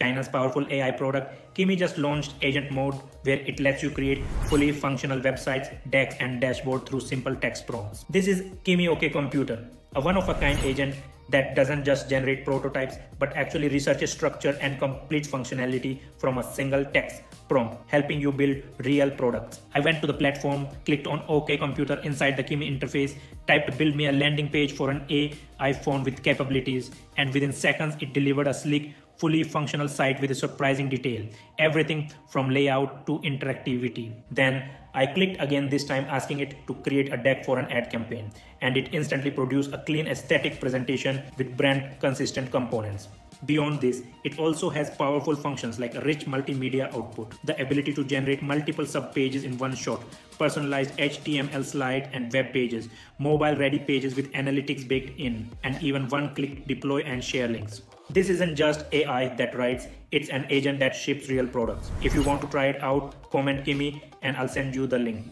China's powerful AI product, Kimi just launched Agent Mode, where it lets you create fully functional websites, decks, and dashboard through simple text prompts. This is Kimi OK Computer, a one-of-a-kind agent that doesn't just generate prototypes but actually researches structure and complete functionality from a single text prompt, helping you build real products. I went to the platform, clicked on OK Computer inside the Kimi interface, typed build me a landing page for an AI phone with capabilities, and within seconds it delivered a sleek fully functional site with a surprising detail, everything from layout to interactivity. Then I clicked again this time asking it to create a deck for an ad campaign and it instantly produced a clean aesthetic presentation with brand consistent components. Beyond this, it also has powerful functions like a rich multimedia output, the ability to generate multiple sub-pages in one shot, personalized HTML slide and web pages, mobile-ready pages with analytics baked in, and even one-click deploy and share links. This isn't just AI that writes, it's an agent that ships real products. If you want to try it out, comment Kimi and I'll send you the link.